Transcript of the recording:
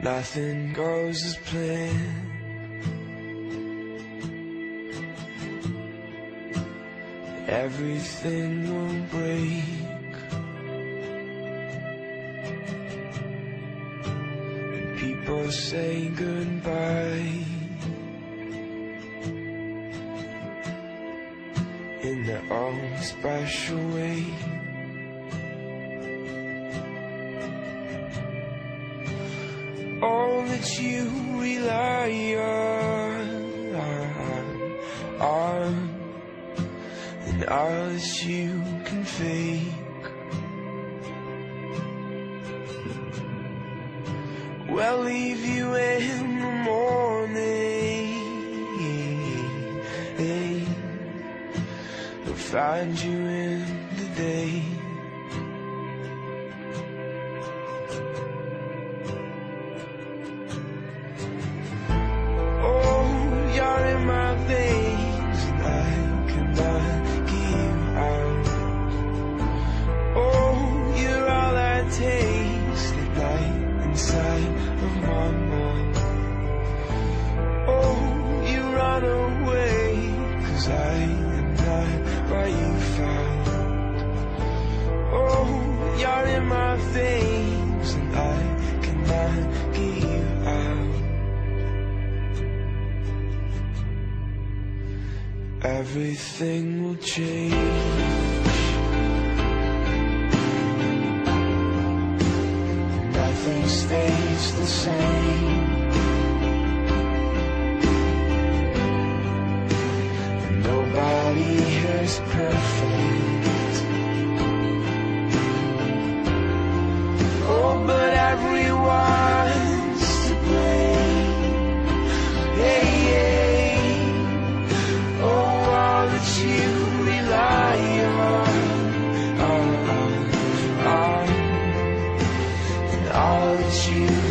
Nothing goes as planned. Everything will break. And people say goodbye. In their own special way. All that you rely on, on and all that you can fake. We'll leave you in the morning. We'll find you in the day. Away, cause I am not what you found. Oh, you're in my veins, and I cannot get you out. Everything will change. Nothing stays the same. everyone's to blame. Oh, all that you rely on, on, on, all that you.